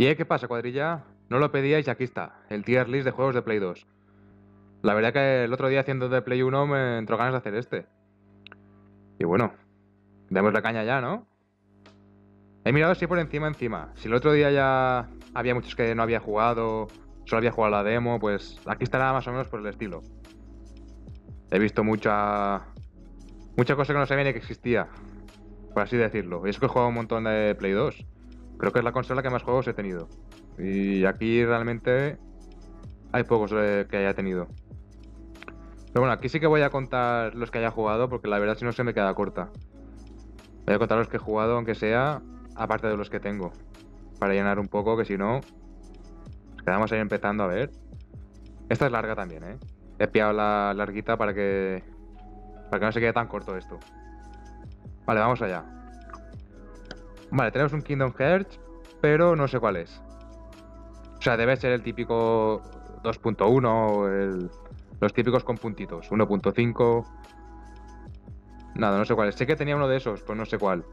¿Y eh, qué pasa, cuadrilla? No lo pedíais y aquí está, el tier list de juegos de Play 2. La verdad que el otro día haciendo de Play 1 me entró ganas de hacer este. Y bueno, demos la caña ya, ¿no? He mirado así por encima, encima. Si el otro día ya había muchos que no había jugado, solo había jugado la demo, pues aquí estará más o menos por el estilo. He visto mucha... Mucha cosa que no sabía ni que existía, por así decirlo. Y es que he jugado un montón de Play 2. Creo que es la consola que más juegos he tenido. Y aquí realmente hay pocos eh, que haya tenido. Pero bueno, aquí sí que voy a contar los que haya jugado, porque la verdad si no se me queda corta. Voy a contar los que he jugado, aunque sea, aparte de los que tengo. Para llenar un poco, que si no, nos quedamos ahí empezando a ver. Esta es larga también, ¿eh? He pillado la larguita para que, para que no se quede tan corto esto. Vale, vamos allá. Vale, tenemos un Kingdom Hearts, pero no sé cuál es. O sea, debe ser el típico 2.1, los típicos con puntitos. 1.5. Nada, no sé cuál. Sé que tenía uno de esos, pues no sé cuál.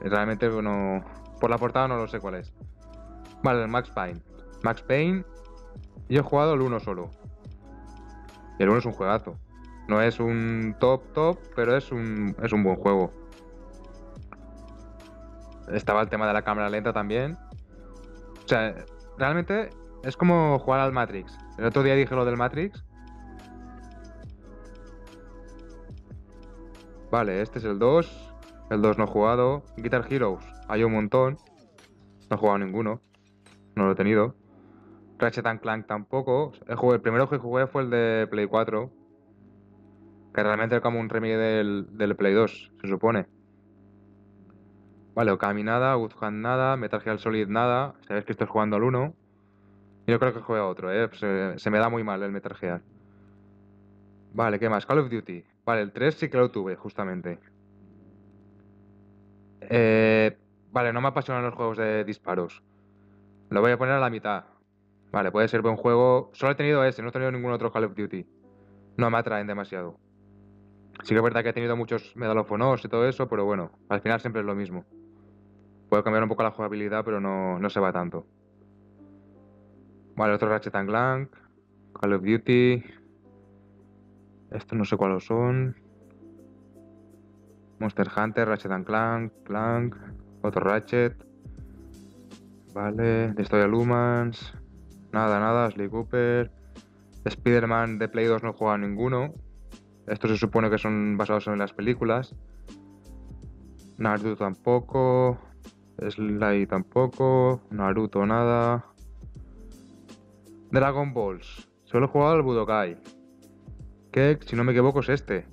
Realmente bueno, por la portada no lo sé cuál es. Vale, el Max Payne. Max Payne. Yo he jugado el 1 solo. El 1 es un juegazo. No es un top top, pero es un, es un buen juego. Estaba el tema de la cámara lenta también. O sea, realmente es como jugar al Matrix. El otro día dije lo del Matrix. Vale, este es el 2. El 2 no he jugado. Guitar Heroes, hay un montón. No he jugado ninguno. No lo he tenido. Ratchet Clank tampoco. El, el primero que jugué fue el de Play 4. Que realmente es como un remake del, del Play 2, se supone. Vale, Okami nada, Guzhan nada, Metal Gear Solid nada. Sabéis que estoy jugando al 1. Yo creo que juega otro, ¿eh? Se, me da muy mal el Metal Gear. Vale, ¿qué más? Call of Duty. Vale, el 3 sí que lo tuve, justamente. Eh, vale, no me apasionan los juegos de disparos. Lo voy a poner a la mitad. Vale, puede ser buen juego. Solo he tenido ese, no he tenido ningún otro Call of Duty. No me atraen demasiado. Sí que es verdad que he tenido muchos Medal of Honor y todo eso, pero bueno, al final siempre es lo mismo. Puedo cambiar un poco la jugabilidad, pero no, no se va tanto. Vale, otro Ratchet Clank, Call of Duty. Estos no sé cuáles son. Monster Hunter, Ratchet Clank, Clank, otro Ratchet. Vale, Destroy Lumans. Nada, nada, Sly Cooper. Spider-Man de Play 2 no juega ninguno. Estos se supone que son basados en las películas. Naruto tampoco. Sly tampoco. Naruto nada. Dragon Balls. Solo he jugado al Budokai. Que, si no me equivoco, es este.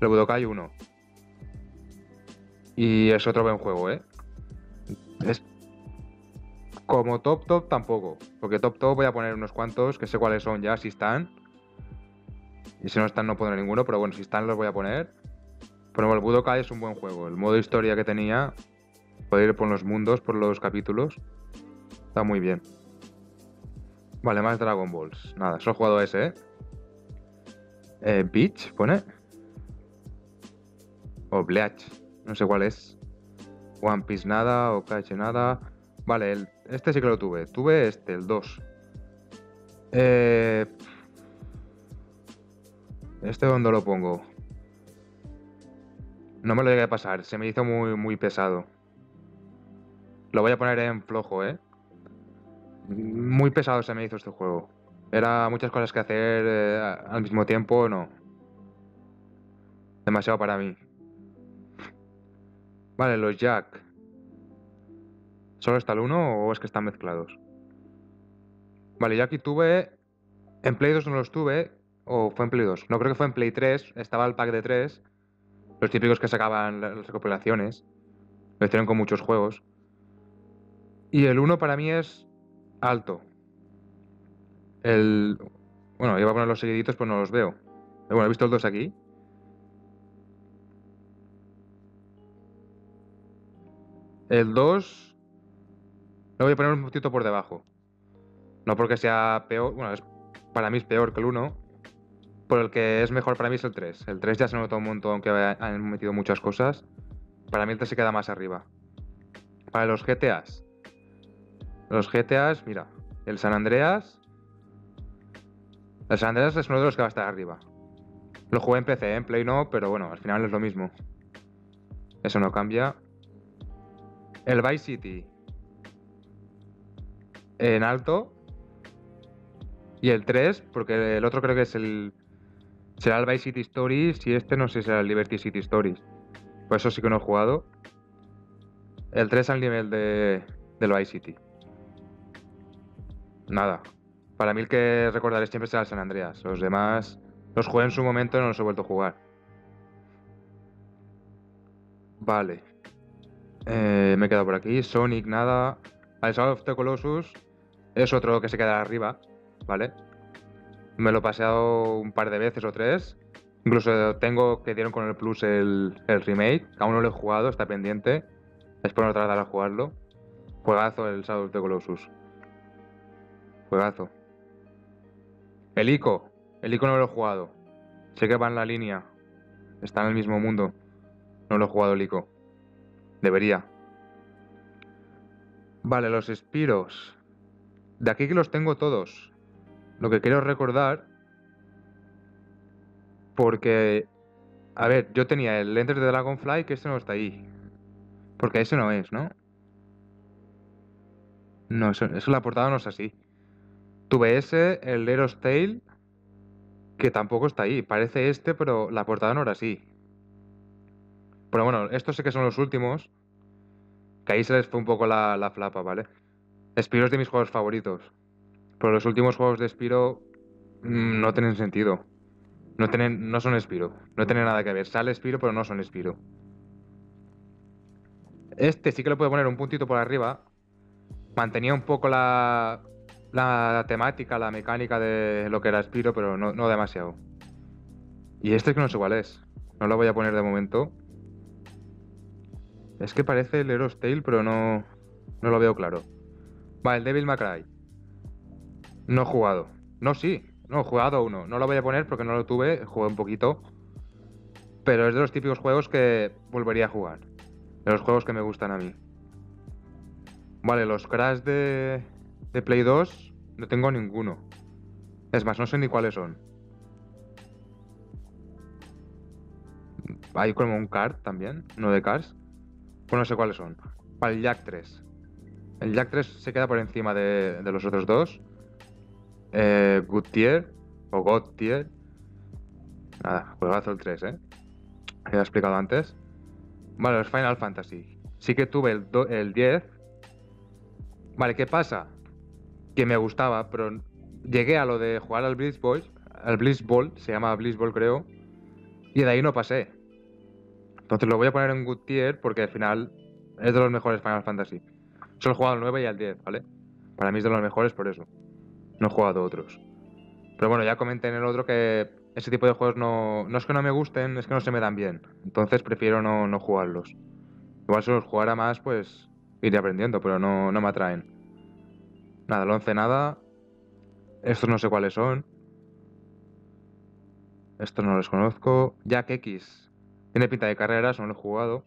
El Budokai 1. Y es otro buen juego, ¿eh? Es como top top tampoco. Porque top top voy a poner unos cuantos que sé cuáles son ya, si están. Y si no están no pondré ninguno, pero bueno, si están los voy a poner. Pero el Budokai es un buen juego. El modo historia que tenía, poder ir por los mundos, por los capítulos, está muy bien. Vale, más Dragon Balls. Nada, solo he jugado ese, ¿eh? eh Beach, pone. O Bleach, no sé cuál es. One Piece nada, o KH nada. Vale, este sí que lo tuve. Tuve este, el 2. Eh, ¿Este dónde lo pongo? No me lo llegué a pasar, se me hizo muy, muy pesado. Lo voy a poner en flojo, ¿eh? muy pesado se me hizo este juego. Era muchas cosas que hacer eh, al mismo tiempo, no. Demasiado para mí. Vale, los Jack. ¿Solo está el 1 o es que están mezclados? Vale, yo aquí tuve... En Play 2 no los tuve. ¿O fue en Play 2? No, creo que fue en Play 3. Estaba el pack de 3. Los típicos que sacaban las recopilaciones. Lo hicieron con muchos juegos. Y el 1 para mí es alto. El. Bueno, iba a poner los seguiditos, pues no los veo. bueno, he visto los dos aquí. El 2. Lo voy a poner un poquito por debajo. No porque sea peor. Bueno, es, para mí es peor que el 1. Por el que es mejor para mí es el 3. El 3 ya se nota un montón, aunque han metido muchas cosas. Para mí el 3 se queda más arriba. Para los GTAs. Los GTAs, mira, el San Andreas. El San Andreas es uno de los que va a estar arriba. Lo jugué en PC, en Play no, pero bueno, al final es lo mismo. Eso no cambia. El Vice City. En alto. Y el 3, porque el otro creo que es el. Será el Vice City Stories y este no sé si será el Liberty City Stories. Por eso sí que no he jugado. El 3 al nivel de, del Vice City. Nada. Para mí el que recordaré siempre será el San Andreas. Los demás los jugué en su momento y no los he vuelto a jugar. Vale. Eh, me he quedado por aquí. Sonic, nada. El Shadow of the Colossus es otro que se queda arriba, ¿vale? Me lo he paseado un par de veces o tres. Incluso tengo que dieron con el Plus el, remake. Aún no lo he jugado, está pendiente. Espero no tardar a jugarlo. Juegazo el Shadow of the Colossus. Juegazo. El ICO. El ICO no lo he jugado. Sé que va en la línea. Está en el mismo mundo. No lo he jugado el ICO. Debería. Vale, los Spiros. De aquí que los tengo todos. Lo que quiero recordar. Porque. A ver, yo tenía el Enter de Dragonfly, que este no está ahí. Porque ese no es, ¿no? No, eso, eso la portada no es así. Tuve ese, el Eros Tail, que tampoco está ahí. Parece este, pero la portada no era así. Pero bueno, estos sé que son los últimos. Que ahí se les fue un poco la, flapa, ¿vale? Spiro es de mis juegos favoritos. Pero los últimos juegos de Spiro mm, no tienen sentido. No, tienen, no son Spiro. No tienen nada que ver. Sale Spiro, pero no son Spiro. Este sí que le puedo poner un puntito por arriba. Mantenía un poco la, la temática, la mecánica de lo que era Spiro, pero no, no demasiado. Y este que no sé cuál es. No lo voy a poner de momento. Es que parece el Heroes Tale, pero no, no lo veo claro. Vale, el Devil May. No jugado. No, sí. No, he jugado uno. No lo voy a poner porque no lo tuve. Jugué un poquito. Pero es de los típicos juegos que volvería a jugar. De los juegos que me gustan a mí. Vale, los Crash de, de Play 2 no tengo ninguno. Es más, no sé ni cuáles son. Hay como un card también, no de Cars. Pues no sé cuáles son. Para el Jack 3. El Jack 3 se queda por encima de, los otros dos. Eh, Good Tier o God Tier. Nada, juegazo el 3, ¿eh? Ya he explicado antes. Vale, los Final Fantasy. Sí que tuve el, el 10. Vale, ¿qué pasa? Que me gustaba, pero llegué a lo de jugar al Blitzball, al Blitzball, se llama Blitzball creo, y de ahí no pasé. Entonces lo voy a poner en Good Tier porque al final es de los mejores Final Fantasy. Solo he jugado al 9 y al 10, ¿vale? Para mí es de los mejores por eso. No he jugado otros. Pero bueno, ya comenté en el otro que ese tipo de juegos no, no es que no me gusten, es que no se me dan bien. Entonces prefiero no, no jugarlos. Igual si los jugara más, pues iré aprendiendo, pero no, no me atraen. Nada, el 11 nada. Estos no sé cuáles son. Estos no los conozco. Jack X. Tiene pinta de carreras, no lo he jugado.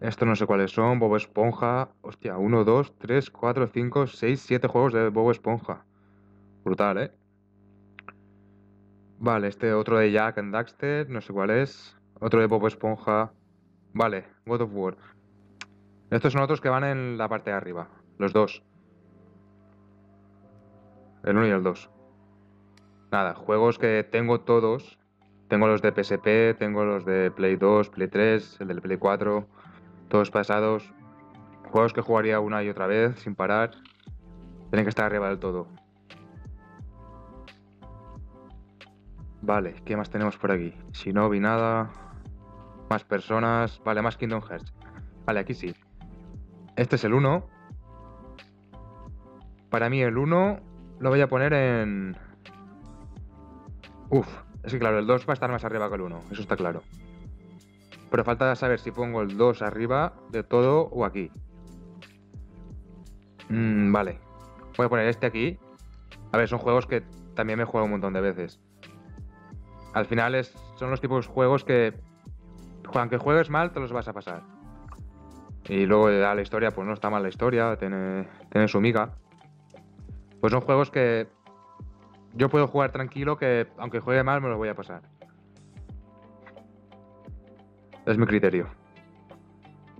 Estos no sé cuáles son. Bobo Esponja. Hostia, 1, 2, 3, 4, 5, 6, 7 juegos de Bobo Esponja. Brutal, ¿eh? Vale, este otro de Jack and Daxter, no sé cuál es. Otro de Bobo Esponja. Vale, God of War. Estos son otros que van en la parte de arriba. Los dos. El 1 y el 2. Nada, juegos que tengo todos. Tengo los de PSP, tengo los de Play 2, Play 3, el del Play 4, todos pasados. Juegos que jugaría una y otra vez sin parar. Tienen que estar arriba del todo. Vale, ¿qué más tenemos por aquí? Si no vi nada. Más personas. Vale, más Kingdom Hearts. Vale, aquí sí. Este es el 1. Para mí el 1 lo voy a poner en... Uf, es que claro, el 2 va a estar más arriba que el 1, eso está claro. Pero falta saber si pongo el 2 arriba de todo o aquí. Mm, vale. Voy a poner este aquí. A ver, son juegos que también me he jugado un montón de veces. Al final es, son los tipos de juegos que, aunque juegues mal, te los vas a pasar. Y luego ya la historia, pues no está mal la historia, tiene, tiene su miga. Pues son juegos que yo puedo jugar tranquilo, que aunque juegue mal me lo voy a pasar. Es mi criterio.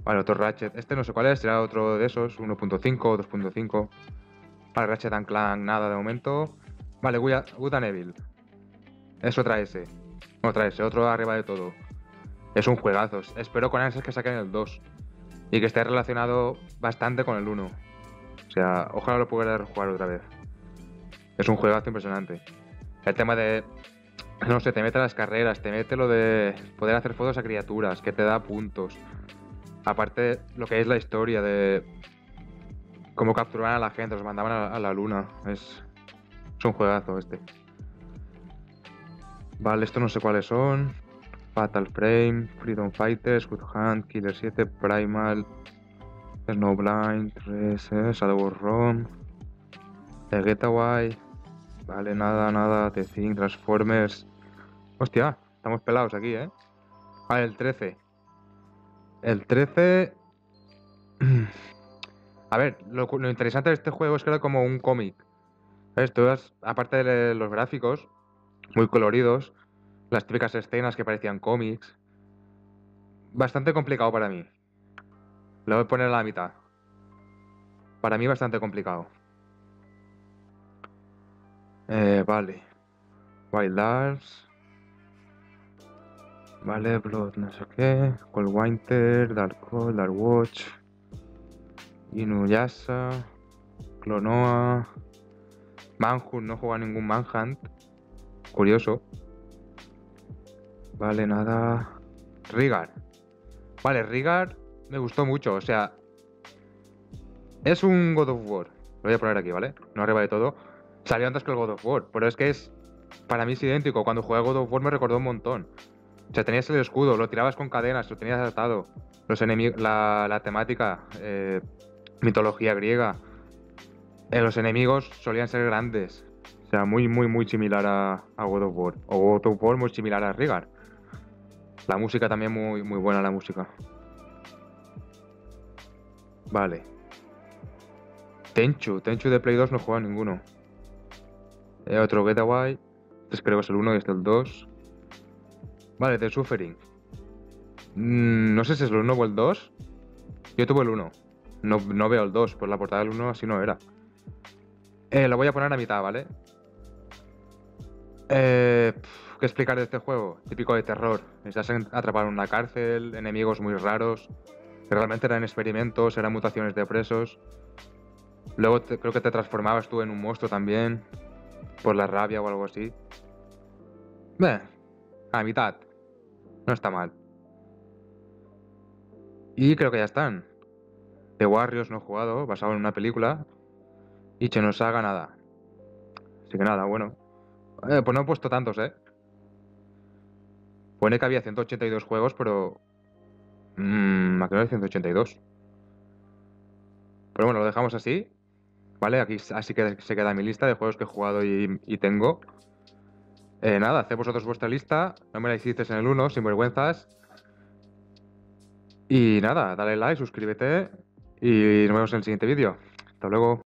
Vale, otro Ratchet. Este no sé cuál es, será otro de esos, 1.5, 2.5. Vale, Ratchet and Clank, nada de momento. Vale, Good and Evil. Es otra S. Otra S, otro arriba de todo. Es un juegazo. Espero con ansias que saquen el 2. Y que esté relacionado bastante con el 1. O sea, ojalá lo pueda jugar otra vez. Es un juegazo impresionante. El tema de. No sé, te mete las carreras, te mete lo de poder hacer fotos a criaturas, que te da puntos. Aparte, lo que es la historia de cómo capturaban a la gente, los mandaban a, la luna. Es, es un juegazo este. Vale, esto no sé cuáles son. Fatal Frame, Freedom Fighters, Good Hunt, Killer 7, Primal, Snowblind, 3, eh, Shadow Rom, The Getaway, vale, nada, nada, The Thing, Transformers. Hostia, estamos pelados aquí, ¿eh? Vale, el 13. El 13... A ver, lo, interesante de este juego es que era como un cómic. Esto es, aparte de los gráficos, muy coloridos, las típicas escenas que parecían cómics. Bastante complicado para mí. Lo voy a poner a la mitad. Para mí bastante complicado. Eh, vale. Arts. Vale, Blood, no sé qué. Cold Winter, Dark Cold, Dark Watch. Inuyasha. Clonoa. Manhunt, no juega ningún Manhunt. Curioso. Vale, nada. Rigar. Vale, Rigar me gustó mucho. O sea, es un God of War. Lo voy a poner aquí, ¿vale? No arriba de todo. Salió antes que el God of War. Pero es que es. Para mí es idéntico. Cuando jugué a God of War me recordó un montón. O sea, tenías el escudo, lo tirabas con cadenas, lo tenías atado. Los enemigos. La, temática. Eh, mitología griega. Eh, los enemigos solían ser grandes. O sea, muy, muy, muy similar a, a God of War. O God of War muy similar a Rigar. La música también muy, muy buena la música. Vale. Tenchu. Tenchu de Play 2 no juega ninguno. Eh, otro Getaway. Este creo que es el 1 y este el 2. Vale, The Suffering. Mm, no sé si es el 1 o el 2. Yo tuve el 1. No, no veo el 2, por la portada del 1 así no era. Eh, lo voy a poner a mitad, ¿vale? Eh, ¿Qué explicar de este juego? Típico de terror. Estás atrapado en una cárcel, enemigos muy raros. Realmente eran experimentos, eran mutaciones de presos. Luego creo que te transformabas tú en un monstruo también. Por la rabia o algo así. Beh, a mitad. No está mal. Y creo que ya están. The Warriors no he jugado, basado en una película. Y haga nada. Así que nada, bueno. Eh, pues no he puesto tantos, ¿eh? Pone que había 182 juegos, pero... Mmm, aquí no hay 182. Pero bueno, lo dejamos así. ¿Vale? Aquí así que se queda mi lista de juegos que he jugado y, tengo. Eh, nada, haced vosotros vuestra lista. No me la hiciste en el 1, sin vergüenzas. Y nada, dale like, suscríbete. Y nos vemos en el siguiente vídeo. Hasta luego.